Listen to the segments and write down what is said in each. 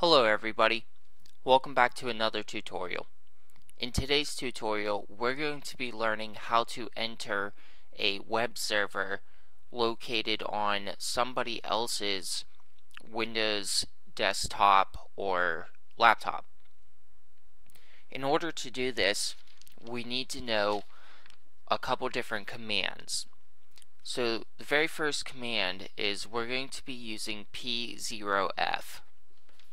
Hello everybody, welcome back to another tutorial. In today's tutorial we're going to be learning how to enter a web server located on somebody else's Windows desktop or laptop. In order to do this we need to know a couple different commands. So the very first command is we're going to be using P0F.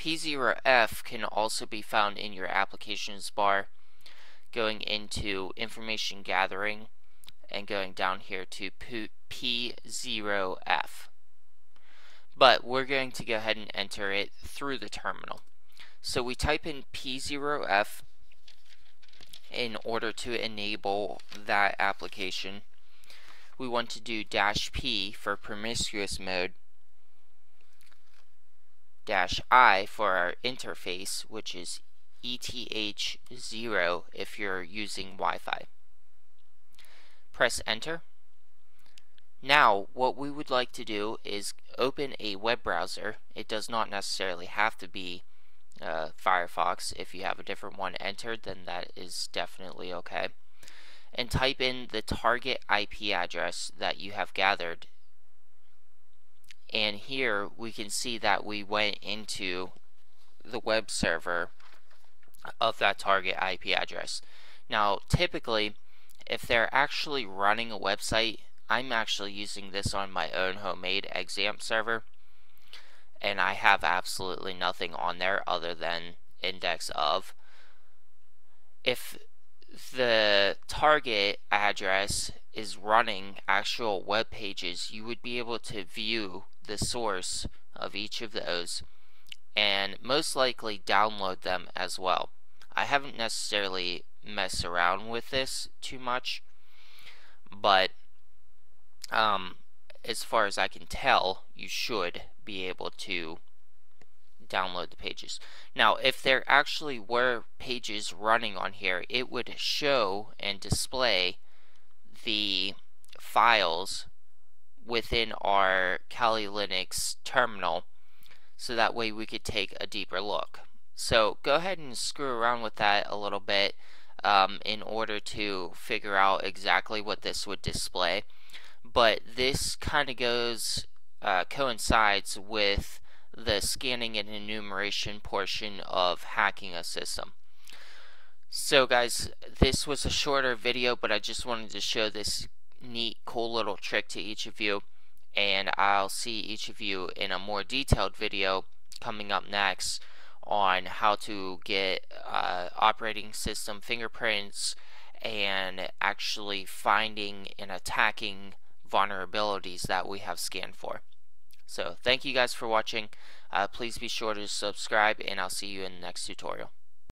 P0F can also be found in your applications bar going into information gathering and going down here to P0F. But we're going to go ahead and enter it through the terminal. So we type in P0F in order to enable that application. We want to do dash P for promiscuous mode dash I for our interface, which is ETH0 if you're using Wi-Fi. Press enter. Now, what we would like to do is open a web browser. It does not necessarily have to be uh, Firefox. If you have a different one entered, then that is definitely okay. And type in the target IP address that you have gathered and here we can see that we went into the web server of that target IP address. Now typically if they're actually running a website I'm actually using this on my own homemade XAMPP server and I have absolutely nothing on there other than index of if the target address is running actual web pages you would be able to view the source of each of those and most likely download them as well. I haven't necessarily messed around with this too much, but um, as far as I can tell, you should be able to download the pages. Now, if there actually were pages running on here, it would show and display the files within our Kali Linux terminal so that way we could take a deeper look. So go ahead and screw around with that a little bit um, in order to figure out exactly what this would display. But this kind of goes, uh, coincides with the scanning and enumeration portion of hacking a system. So guys, this was a shorter video, but I just wanted to show this neat, cool little trick to each of you. And I'll see each of you in a more detailed video coming up next on how to get uh, operating system fingerprints and actually finding and attacking vulnerabilities that we have scanned for. So thank you guys for watching. Uh, please be sure to subscribe and I'll see you in the next tutorial.